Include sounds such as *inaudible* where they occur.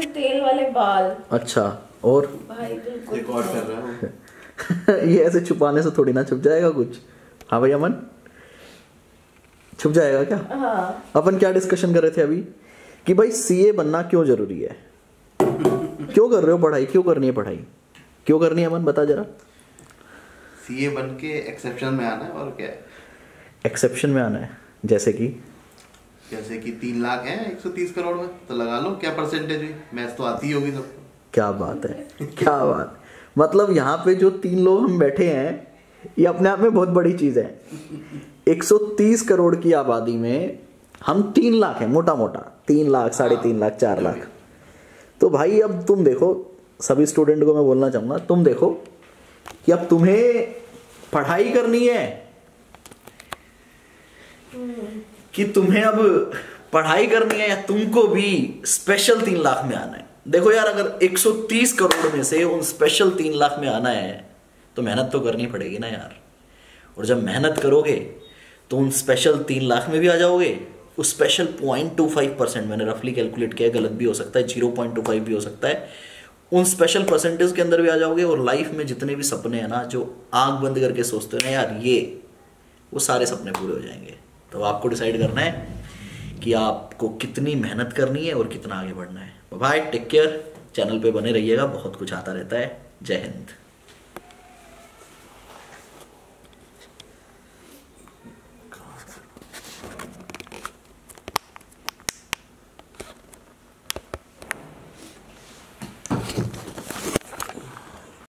से तेल वाले बाल। अच्छा और? भाई बिल्कुल। कर रहा हूँ। *laughs* ये ऐसे छुपाने से थोड़ी ना छुप जाएगा कुछ। हाँ भाई अमन? छुप जाएगा क्या? हाँ। अपन क्या डिस्कशन कर रहे थे अभी? कि भाई सीए बनना क्यों ज़रूरी है? क्यों कर रहे हो पढ़ाई? क्यों करनी है पढ़ाई? क्यों करनी है अमन बता जरा। सीए बन के एक्सेप्शन में आना है और क्या है? एक्सेप्शन में आना है जैसे कि? जैसे कि तीन लाख है, एक सौ तीस करोड़ में तो लगा लो, क्या परसेंटेज हुई? मैथ तो आती होगी सबको क्या बात है, क्या बात मतलब यहाँ पे जो तीन लोग हम बैठे हैं, ये अपने आप में बहुत बड़ी चीज़ है। 130 करोड़ की आबादी में हम तीन लाख हैं मोटा मोटा तीन लाख, साढ़े तीन लाख, चार लाख। तो भाई, अब तुम देखो, सभी स्टूडेंट को मैं बोलना चाहूँगा, तुम देखो कि अब तुम्हें पढ़ाई करनी है कि तुम्हें अब पढ़ाई करनी है या तुमको भी स्पेशल तीन लाख में आना है। देखो यार, अगर 130 करोड़ में से उन स्पेशल तीन लाख में आना है तो मेहनत तो करनी पड़ेगी ना यार। और जब मेहनत करोगे तो उन स्पेशल तीन लाख में भी आ जाओगे। उस special point two five percent मैंने रफली कैलकुलेट किया गलत भी हो सकता है, ज़ीरो पॉइंट टू फाइव भी हो सकता है। उन स्पेशल परसेंटेज के अंदर भी आ जाओगे और लाइफ में जितने भी सपने हैं ना, जो आँख बंद करके सोचते हो ना यार, ये, वो सारे सपने पूरे हो जाएँगे। तो आपको डिसाइड करना है कि आपको कितनी मेहनत करनी है और कितना आगे बढ़ना है। बाय टेक केयर चैनल पे बने रहिएगा, बहुत कुछ आता रहता है। जय हिंद।